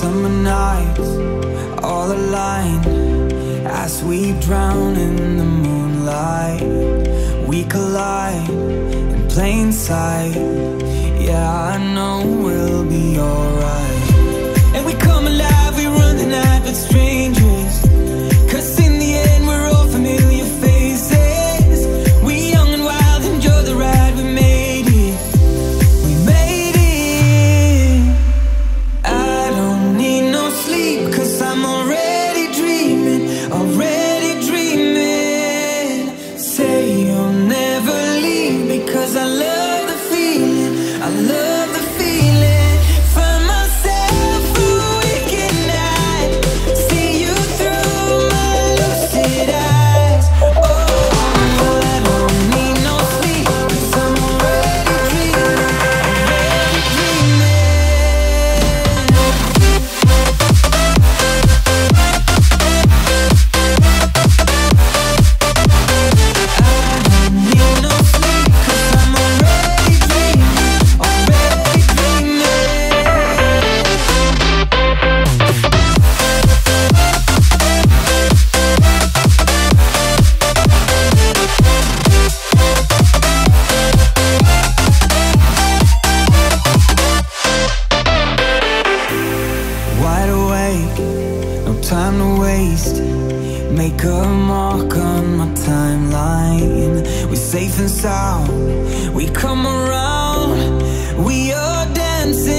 Summer nights, all aligned As we drown in the moonlight. We collide in plain sight. Yeah, I know we'll be alright. And we come alive, we run the night with strength Make a mark on my timeline. We're safe and sound. We come around. We are dancing